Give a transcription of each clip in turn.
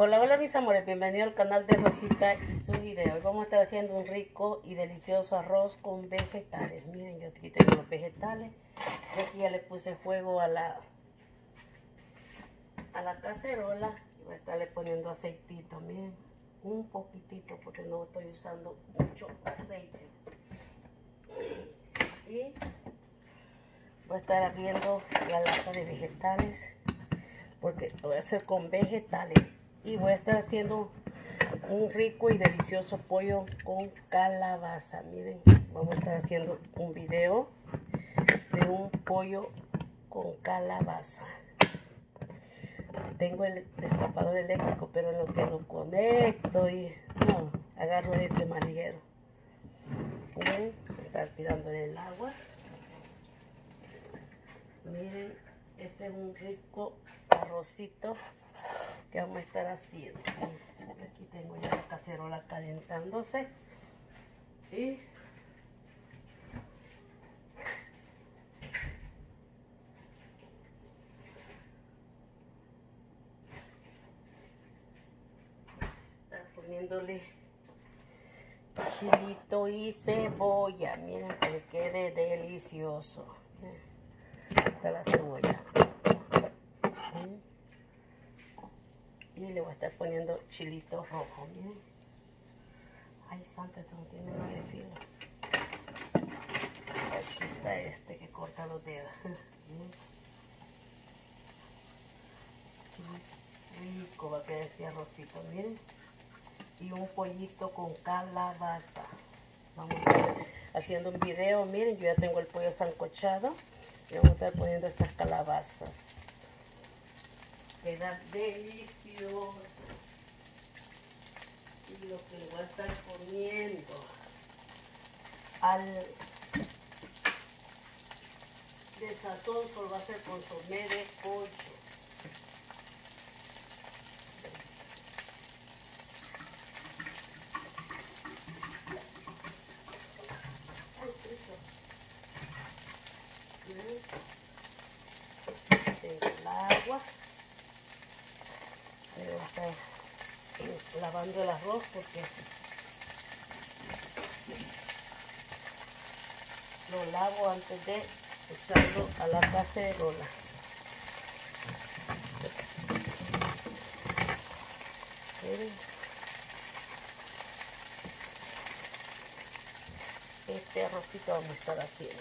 Hola, hola mis amores, bienvenido al canal de Rosita y su video. Hoy vamos a estar haciendo un rico y delicioso arroz con vegetales. Miren, yo aquí tengo los vegetales. Yo aquí ya le puse fuego a la, a la cacerola voy a estarle poniendo aceitito. Miren, un poquitito porque no estoy usando mucho aceite. Y voy a estar abriendo la lata de vegetales porque lo voy a hacer con vegetales y voy a estar haciendo un rico y delicioso pollo con calabaza. Miren, vamos a estar haciendo un video de un pollo con calabaza. Tengo el destapador eléctrico, pero en lo que lo conecto y no, agarro este maliguero. Miren, estar tirándole el agua. Miren, este es un rico arrocito que vamos a estar haciendo. Aquí tengo ya la cacerola calentándose. Y estar poniéndole chilito y cebolla. Miren que le quede delicioso. Está la cebolla. Y le voy a estar poniendo chilito rojo, miren. Ay, santa, esto no tiene de filo. Aquí está este que corta los dedos. Rico va a quedar este arrocito, miren. Y un pollito con calabaza. Vamos a estar haciendo un video, miren, yo ya tengo el pollo sancochado. Y vamos a estar poniendo estas calabazas. Queda delicioso. Y lo que le voy a estar poniendo al de sazón solo va a ser consomé de pollo. Tengo el agua lavando el arroz porque lo lavo antes de echarlo a la cacerola. Este arrocito vamos a estar haciendo.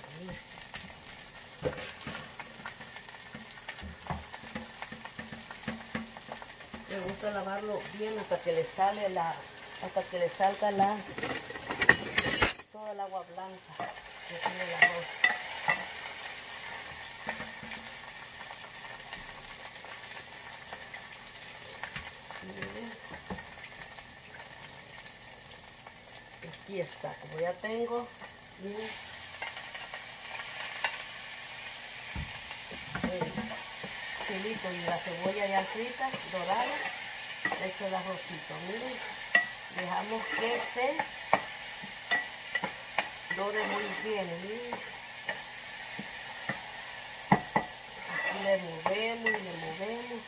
Me gusta lavarlo bien hasta que le sale la hasta que le salga la toda el agua blanca que tiene el arroz. Aquí está como ya tengo miren chilito y la cebolla ya frita, dorada, le echo el miren, dejamos que se dore muy bien, miren. Aquí le movemos y le movemos.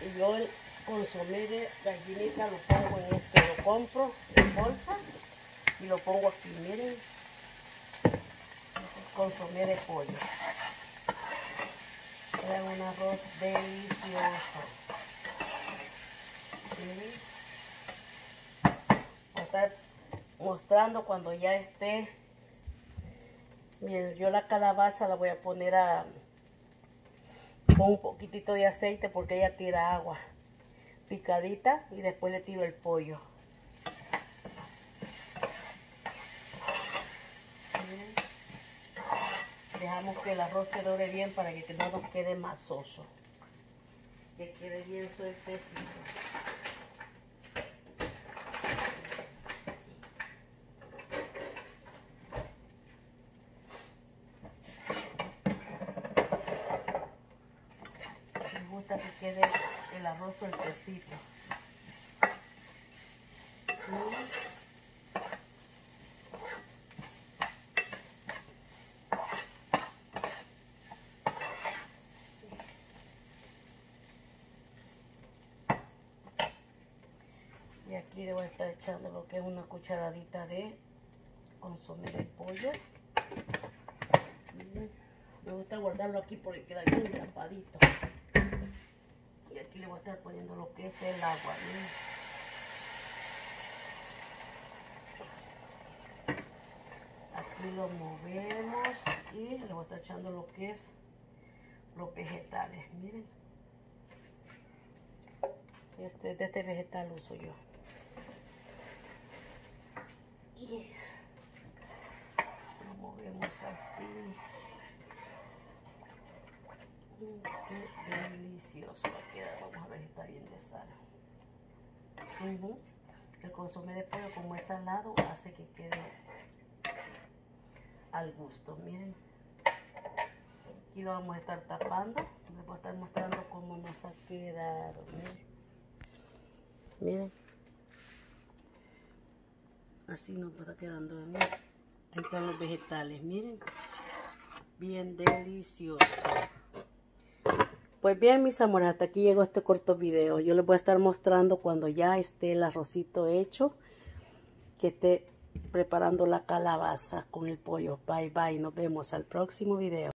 Y yo el consomé de gallinita lo pongo en este, lo compro en bolsa y lo pongo aquí, miren. Consomé de pollo un arroz delicioso. Voy a estar mostrando cuando ya esté. Miren, yo la calabaza la voy a poner a con un poquitito de aceite porque ella tira agua picadita y después le tiro el pollo. Dejamos que el arroz se dore bien para que no nos quede masoso. Que quede bien sueltecito. Me gusta que quede el arroz sueltecito. Aquí le voy a estar echando lo que es una cucharadita de consomé de pollo. Me gusta guardarlo aquí porque queda bien tapadito. Y aquí le voy a estar poniendo lo que es el agua. Aquí lo movemos y le voy a estar echando lo que es los vegetales. Miren. Este, de este vegetal uso yo. Y lo movemos así. Mm, qué delicioso va Vamos a ver si está bien de sal. El consomé de pollo como es salado hace que quede al gusto. Miren. Aquí lo vamos a estar tapando. Les voy a estar mostrando cómo nos ha quedado. Miren. Miren. Así nos está quedando. Miren. Ahí están los vegetales. Miren. Bien delicioso. Pues bien, mis amores, hasta aquí llegó este corto video. Yo les voy a estar mostrando cuando ya esté el arrocito hecho, que esté preparando la calabaza con el pollo. Bye, bye. Nos vemos al próximo video.